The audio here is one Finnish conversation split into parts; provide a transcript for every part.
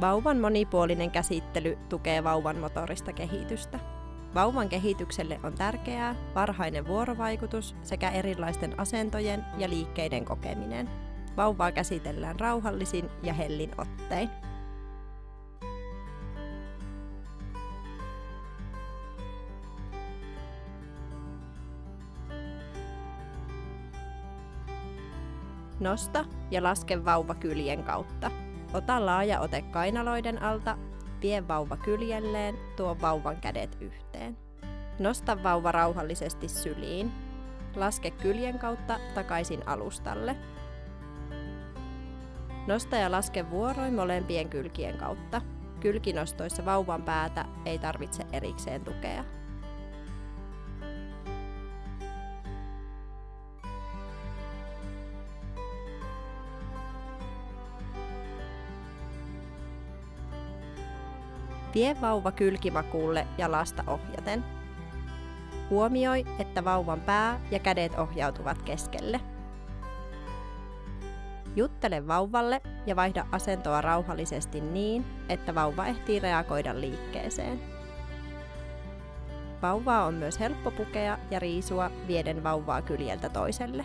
Vauvan monipuolinen käsittely tukee vauvan motorista kehitystä. Vauvan kehitykselle on tärkeää varhainen vuorovaikutus sekä erilaisten asentojen ja liikkeiden kokeminen. Vauvaa käsitellään rauhallisin ja hellin ottein. Nosta ja laske vauva kyljen kautta. Ota laaja ote kainaloiden alta, vie vauva kyljelleen, tuo vauvan kädet yhteen. Nosta vauva rauhallisesti syliin. Laske kyljen kautta takaisin alustalle. Nosta ja laske vuoroin molempien kylkien kautta. Kylkinostoissa vauvan päätä ei tarvitse erikseen tukea. Vie vauva kylkimakuulle ja lasta ohjaten. Huomioi, että vauvan pää ja kädet ohjautuvat keskelle. Juttele vauvalle ja vaihda asentoa rauhallisesti niin, että vauva ehtii reagoida liikkeeseen. Vauvaa on myös helppo pukea ja riisua vieden vauvaa kyljeltä toiselle.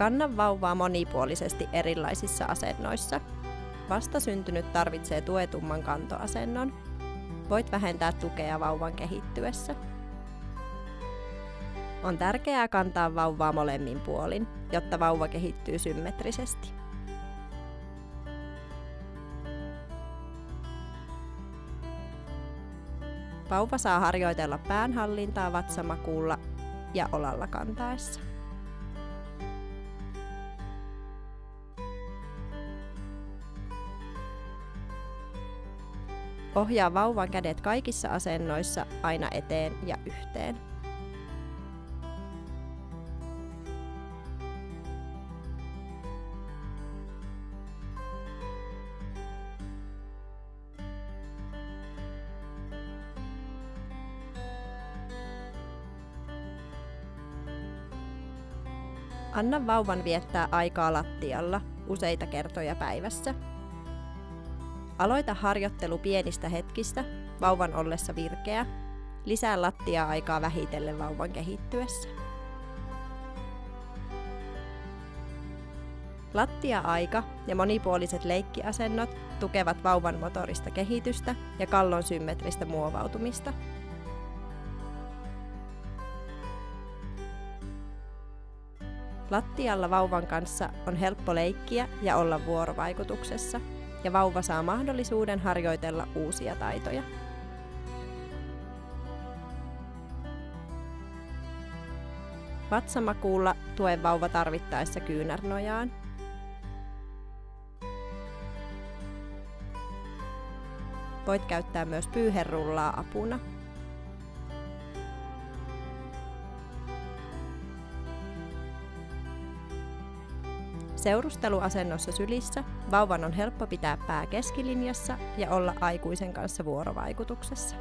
Kanna vauvaa monipuolisesti erilaisissa asennoissa. Vastasyntynyt tarvitsee tuetumman kantoasennon. Voit vähentää tukea vauvan kehittyessä. On tärkeää kantaa vauvaa molemmin puolin, jotta vauva kehittyy symmetrisesti. Vauva saa harjoitella päänhallintaa vatsamakuulla ja olalla kantaessa. Ohjaa vauvan kädet kaikissa asennoissa aina eteen ja yhteen. Anna vauvan viettää aikaa lattialla useita kertoja päivässä. Aloita harjoittelu pienistä hetkistä vauvan ollessa virkeä. Lisää lattia-aikaa vähitellen vauvan kehittyessä. Lattia-aika ja monipuoliset leikkiasennot tukevat vauvan motorista kehitystä ja kallon symmetristä muovautumista. Lattialla vauvan kanssa on helppo leikkiä ja olla vuorovaikutuksessa – ja vauva saa mahdollisuuden harjoitella uusia taitoja. Vatsamakuulla tue vauva tarvittaessa kyynärnojaan. Voit käyttää myös pyyherullaa apuna. Seurusteluasennossa sylissä vauvan on helppo pitää pää keskilinjassa ja olla aikuisen kanssa vuorovaikutuksessa.